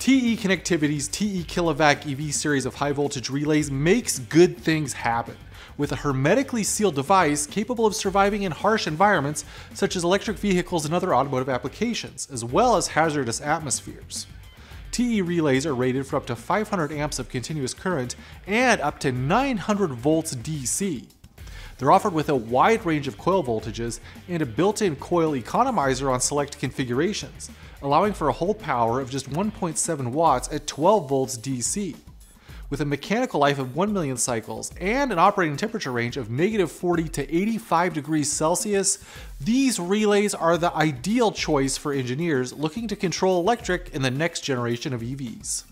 TE Connectivity's TE Kilovac EV series of high voltage relays makes good things happen with a hermetically sealed device capable of surviving in harsh environments such as electric vehicles and other automotive applications, as well as hazardous atmospheres. TE relays are rated for up to 500 amps of continuous current and up to 900 volts DC. They're offered with a wide range of coil voltages and a built-in coil economizer on select configurations, allowing for a hold power of just 1.7 watts at 12 volts DC. With a mechanical life of 1 million cycles and an operating temperature range of negative 40 to 85 degrees Celsius, these relays are the ideal choice for engineers looking to control electric in the next generation of EVs.